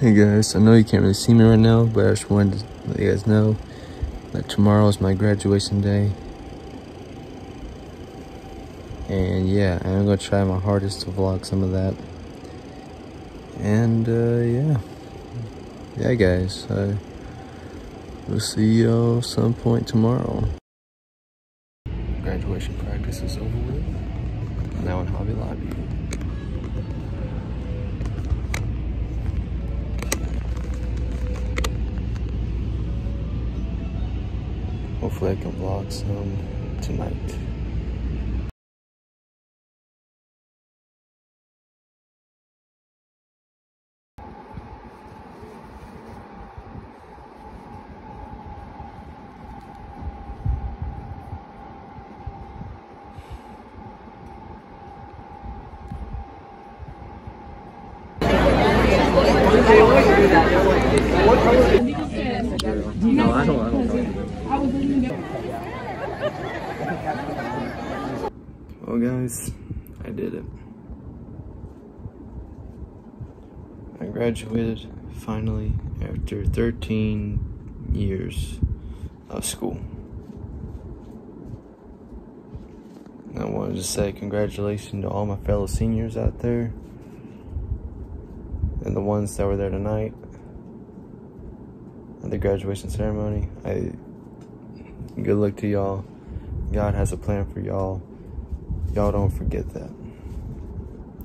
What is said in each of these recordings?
Hey guys, I know you can't really see me right now, but I just wanted to let you guys know that tomorrow is my graduation day. And yeah, I'm gonna try my hardest to vlog some of that. And uh, yeah, yeah guys, we'll see y'all some point tomorrow. Graduation practice is over with. Now in Hobby Lobby. Hopefully I can vlog some tonight. No, I don't. I don't. Well, guys, I did it. I graduated finally after 13 years of school. I wanted to say congratulations to all my fellow seniors out there and the ones that were there tonight at the graduation ceremony. I good luck to y'all. God has a plan for y'all. Y'all don't forget that.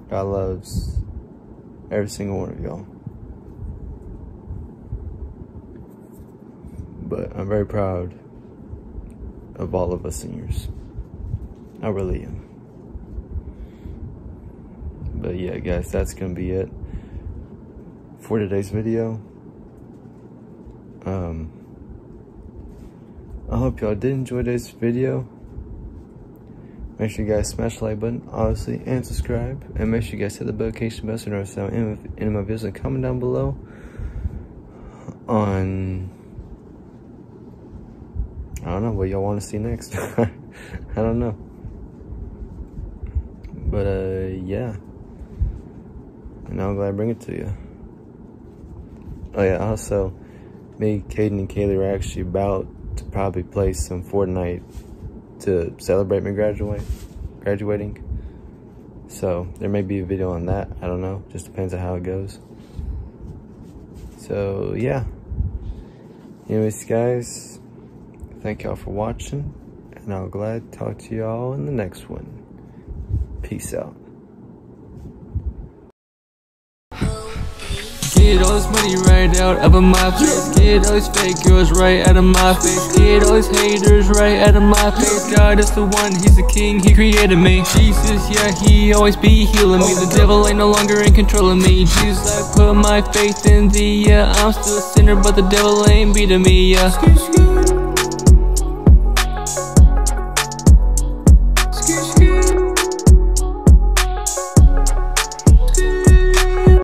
God loves every single one of y'all. But I'm very proud of all of us seniors. I really am. But yeah, guys, that's gonna be it for today's video. Um, I hope y'all did enjoy this video. Make sure you guys smash the like button, obviously, and subscribe. And make sure you guys hit the notification bell so you know so any of my videos and comment down below on I don't know what y'all want to see next. I don't know. But uh yeah. And I'm glad I bring it to you. Oh yeah, also me, Caden, and Kaylee were actually about to probably play some Fortnite to celebrate me graduate graduating. So there may be a video on that. I don't know. Just depends on how it goes. So yeah. Anyways, guys, thank y'all for watching, and I'll glad talk to y'all in the next one. Peace out. Get all this money right out of my face. Get all these fake girls right out of my face. Get all these haters right out of my face. God is the one, he's the king, he created me. Jesus, yeah, he always be healing me. The devil ain't no longer in control of me. Jesus, I put my faith in thee, yeah I'm still a sinner, but the devil ain't beating me, yeah